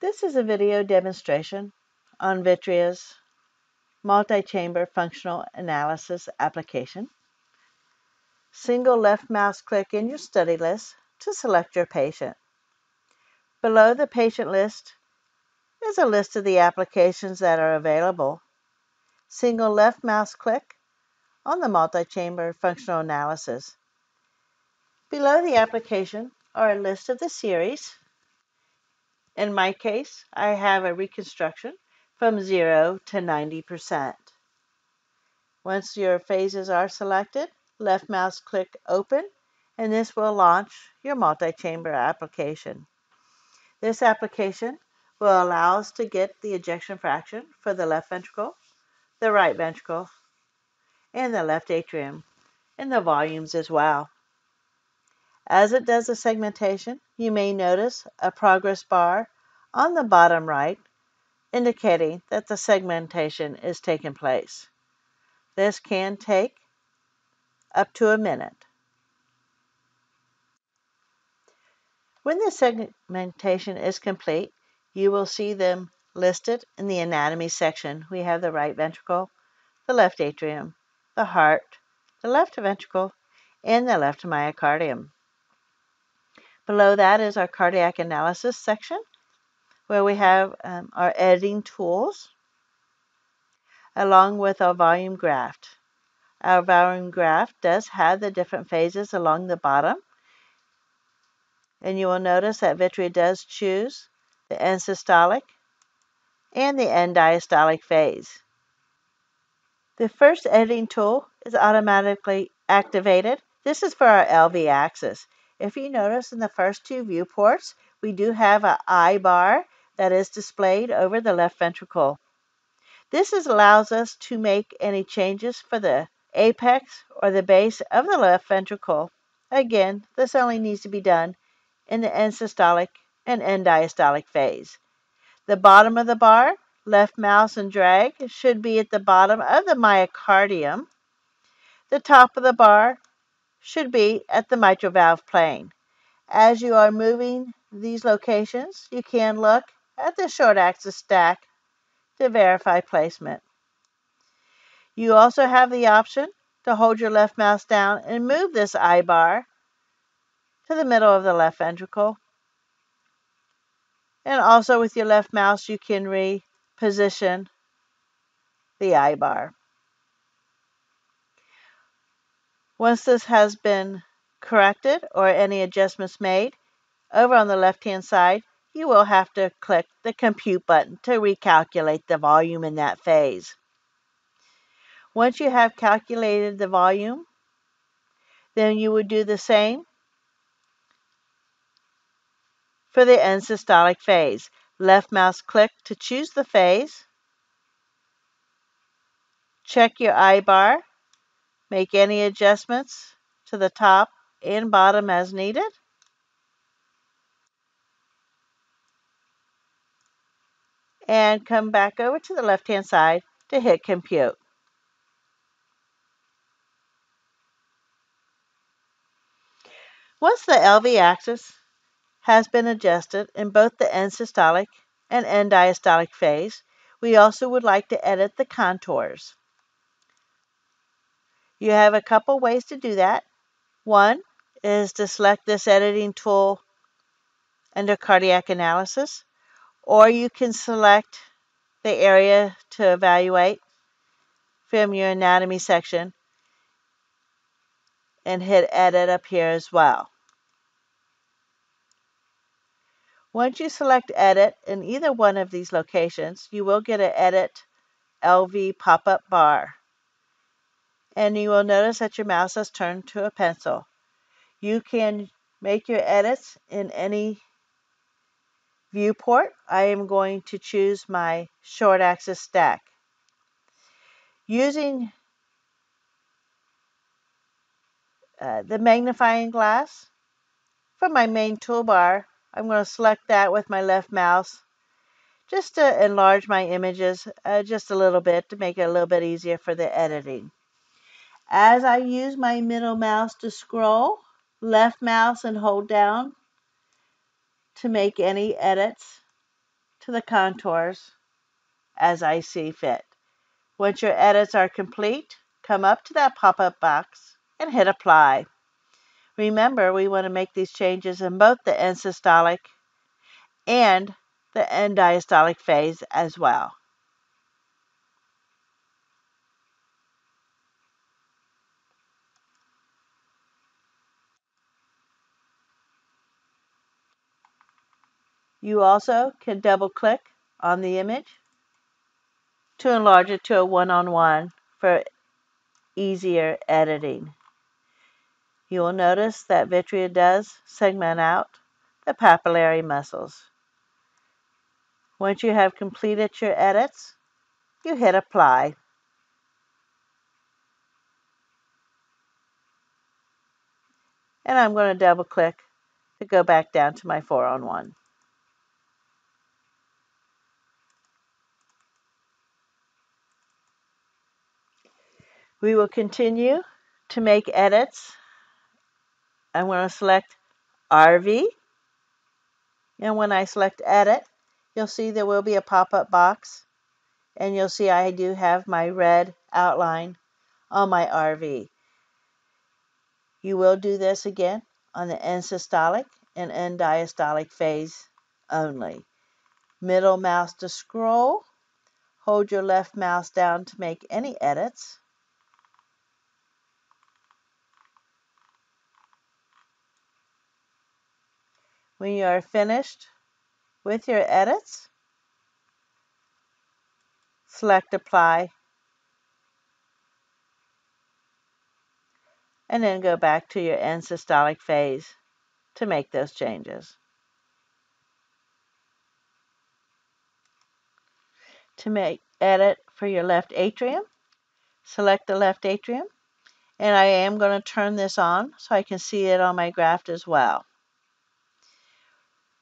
This is a video demonstration on Vitrea's multi-chamber functional analysis application. Single left mouse click in your study list to select your patient. Below the patient list is a list of the applications that are available. Single left mouse click on the multi-chamber functional analysis. Below the application are a list of the series in my case, I have a reconstruction from 0 to 90%. Once your phases are selected, left mouse click Open, and this will launch your multi-chamber application. This application will allow us to get the ejection fraction for the left ventricle, the right ventricle, and the left atrium, and the volumes as well. As it does the segmentation, you may notice a progress bar on the bottom right indicating that the segmentation is taking place. This can take up to a minute. When the segmentation is complete, you will see them listed in the anatomy section. We have the right ventricle, the left atrium, the heart, the left ventricle, and the left myocardium. Below that is our cardiac analysis section where we have um, our editing tools along with our volume graph. Our volume graph does have the different phases along the bottom. And you will notice that Vitrea does choose the end systolic and the end diastolic phase. The first editing tool is automatically activated. This is for our LV axis. If you notice in the first two viewports, we do have an I bar that is displayed over the left ventricle. This allows us to make any changes for the apex or the base of the left ventricle. Again, this only needs to be done in the end systolic and end diastolic phase. The bottom of the bar, left mouse and drag, should be at the bottom of the myocardium. The top of the bar should be at the mitral valve plane. As you are moving these locations, you can look at the short axis stack to verify placement. You also have the option to hold your left mouse down and move this I bar to the middle of the left ventricle. And also with your left mouse, you can reposition the I bar. Once this has been corrected or any adjustments made, over on the left hand side, you will have to click the compute button to recalculate the volume in that phase. Once you have calculated the volume, then you would do the same for the end systolic phase. Left mouse click to choose the phase. Check your I bar. Make any adjustments to the top and bottom as needed. and come back over to the left hand side to hit compute. Once the LV axis has been adjusted in both the end systolic and end diastolic phase, we also would like to edit the contours. You have a couple ways to do that. One is to select this editing tool under cardiac analysis or you can select the area to evaluate from your anatomy section and hit edit up here as well. Once you select edit in either one of these locations, you will get an edit LV pop-up bar. And you will notice that your mouse has turned to a pencil. You can make your edits in any viewport, I am going to choose my short axis stack. Using uh, the magnifying glass from my main toolbar, I'm going to select that with my left mouse just to enlarge my images uh, just a little bit to make it a little bit easier for the editing. As I use my middle mouse to scroll, left mouse and hold down to make any edits to the contours as I see fit. Once your edits are complete, come up to that pop-up box and hit apply. Remember, we want to make these changes in both the end systolic and the end diastolic phase as well. You also can double click on the image to enlarge it to a one-on-one -on -one for easier editing. You will notice that Vitrea does segment out the papillary muscles. Once you have completed your edits, you hit apply. And I'm going to double click to go back down to my 4 on 1. We will continue to make edits. I'm going to select RV. And when I select edit, you'll see there will be a pop-up box. And you'll see I do have my red outline on my RV. You will do this again on the end systolic and end diastolic phase only. Middle mouse to scroll. Hold your left mouse down to make any edits. When you are finished with your edits, select Apply, and then go back to your end systolic phase to make those changes. To make edit for your left atrium, select the left atrium, and I am going to turn this on so I can see it on my graph as well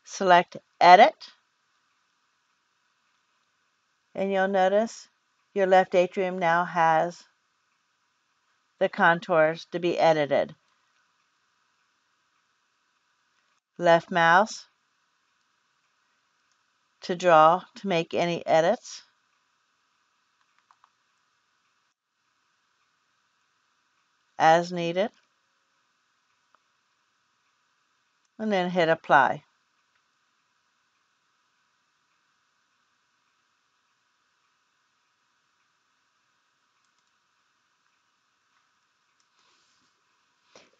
select Edit, and you'll notice your left atrium now has the contours to be edited. Left mouse to draw to make any edits. as needed and then hit apply.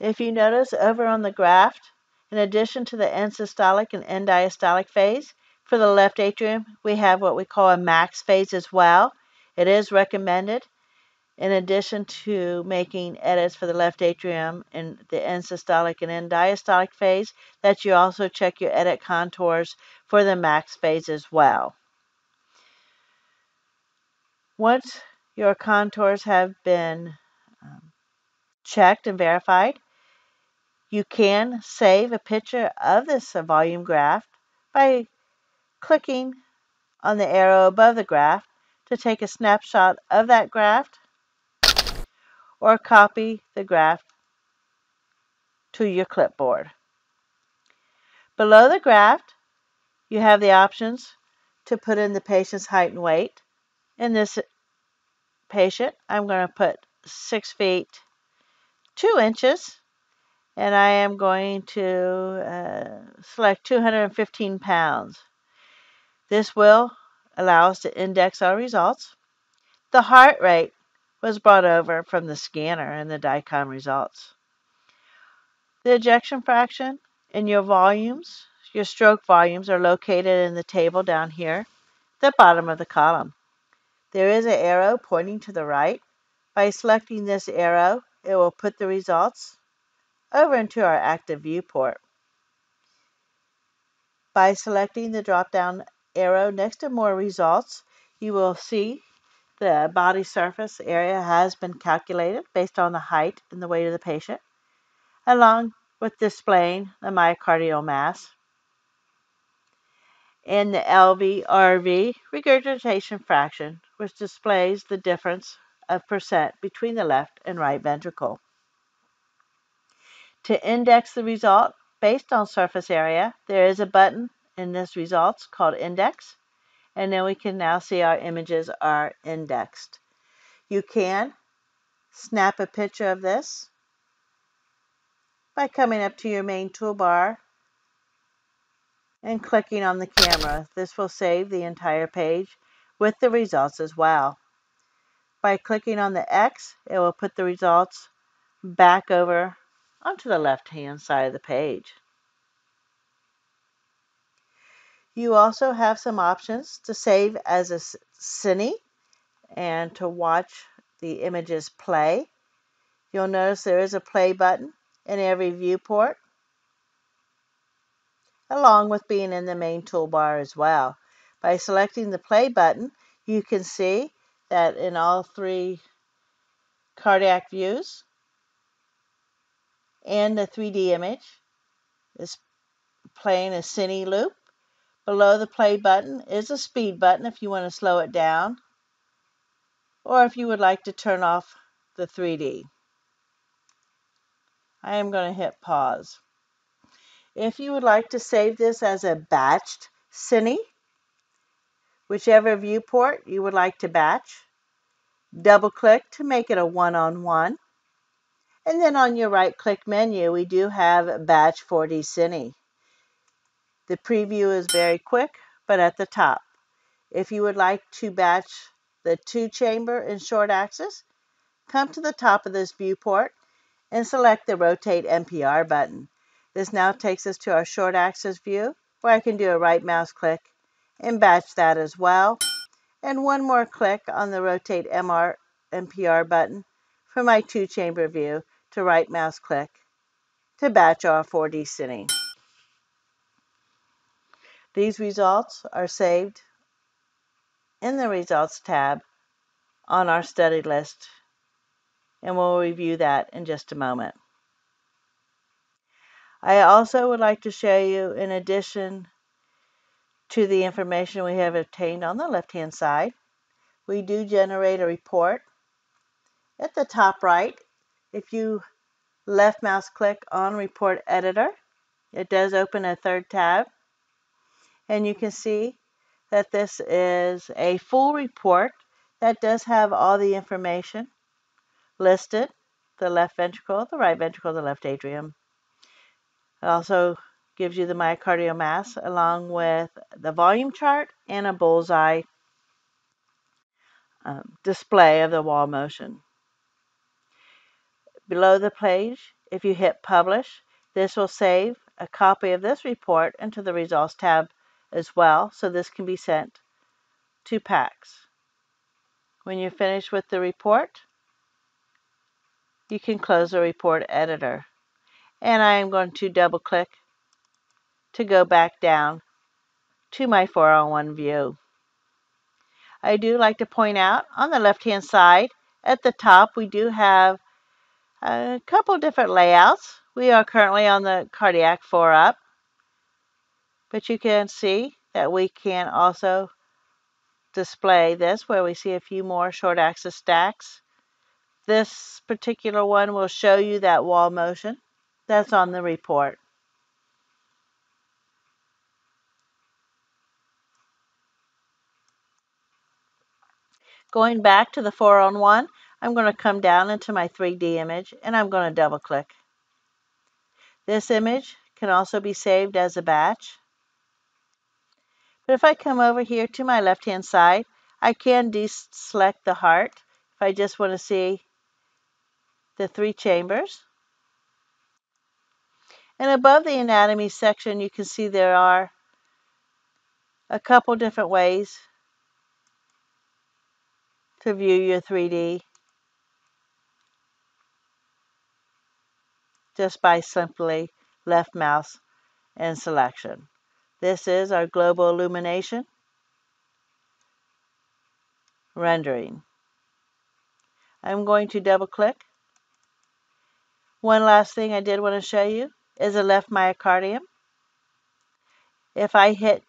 If you notice over on the graph, in addition to the end systolic and end diastolic phase, for the left atrium, we have what we call a max phase as well. It is recommended, in addition to making edits for the left atrium in the end systolic and end diastolic phase, that you also check your edit contours for the max phase as well. Once your contours have been um, checked and verified, you can save a picture of this volume graph by clicking on the arrow above the graph to take a snapshot of that graph or copy the graph to your clipboard. Below the graph, you have the options to put in the patient's height and weight. In this patient, I'm going to put 6 feet 2 inches and I am going to uh, select 215 pounds. This will allow us to index our results. The heart rate was brought over from the scanner and the DICOM results. The ejection fraction and your volumes, your stroke volumes are located in the table down here, the bottom of the column. There is an arrow pointing to the right. By selecting this arrow, it will put the results over into our active viewport. By selecting the drop-down arrow next to more results, you will see the body surface area has been calculated based on the height and the weight of the patient, along with displaying the myocardial mass and the LV-RV regurgitation fraction, which displays the difference of percent between the left and right ventricle. To index the result based on surface area, there is a button in this results called Index. And then we can now see our images are indexed. You can snap a picture of this by coming up to your main toolbar and clicking on the camera. This will save the entire page with the results as well. By clicking on the X, it will put the results back over onto the left hand side of the page. You also have some options to save as a cine and to watch the images play. You'll notice there is a play button in every viewport along with being in the main toolbar as well. By selecting the play button, you can see that in all three cardiac views and the 3D image is playing a cine loop. Below the play button is a speed button if you want to slow it down or if you would like to turn off the 3D. I am going to hit pause. If you would like to save this as a batched cine, whichever viewport you would like to batch, double click to make it a one-on-one. -on -one. And then on your right click menu, we do have batch 4D Cine. The preview is very quick, but at the top. If you would like to batch the two chamber and short axis, come to the top of this viewport and select the rotate MPR button. This now takes us to our short axis view where I can do a right mouse click and batch that as well. And one more click on the rotate MR MPR button for my two chamber view to right mouse click to batch our 4D cine. These results are saved in the results tab on our study list and we'll review that in just a moment. I also would like to show you, in addition to the information we have obtained on the left-hand side, we do generate a report. At the top right, if you left mouse click on Report Editor, it does open a third tab. And you can see that this is a full report that does have all the information listed, the left ventricle, the right ventricle, the left atrium, it also gives you the myocardial mass along with the volume chart and a bullseye um, display of the wall motion. Below the page, if you hit publish, this will save a copy of this report into the results tab as well, so this can be sent to PACS. When you're finished with the report, you can close the report editor and I am going to double click to go back down to my 4-on-1 view. I do like to point out on the left hand side at the top we do have a couple different layouts. We are currently on the cardiac 4 up but you can see that we can also display this where we see a few more short axis stacks. This particular one will show you that wall motion that's on the report. Going back to the 4 on 1, I'm going to come down into my 3D image and I'm going to double click. This image can also be saved as a batch. But if I come over here to my left hand side, I can deselect the heart if I just want to see the three chambers. And above the anatomy section, you can see there are a couple different ways to view your 3D just by simply left mouse and selection. This is our global illumination rendering. I'm going to double click. One last thing I did want to show you is a left myocardium. If I hit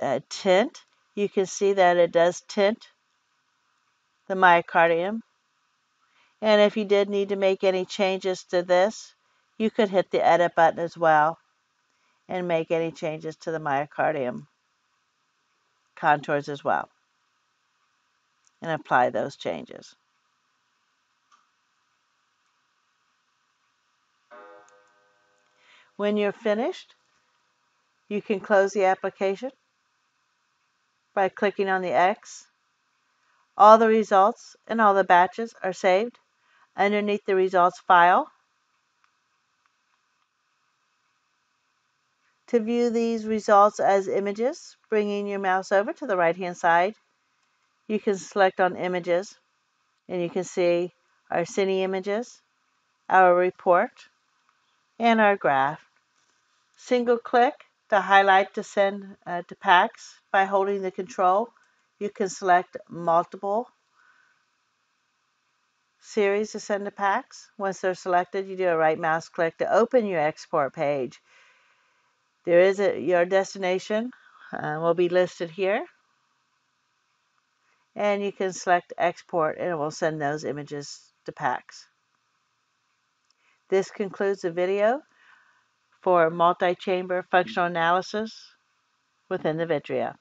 uh, tint, you can see that it does tint the myocardium. And if you did need to make any changes to this, you could hit the edit button as well and make any changes to the myocardium. contours as well and apply those changes. When you're finished, you can close the application by clicking on the X. All the results and all the batches are saved underneath the results file. To view these results as images, bringing your mouse over to the right hand side, you can select on images and you can see our Cine images, our report, and our graph. Single click to highlight to send uh, to PACS by holding the control. You can select multiple series to send to PACS. Once they're selected, you do a right mouse click to open your export page. There is a, your destination uh, will be listed here. And you can select export and it will send those images to PACS. This concludes the video for multi-chamber functional analysis within the Vitrea.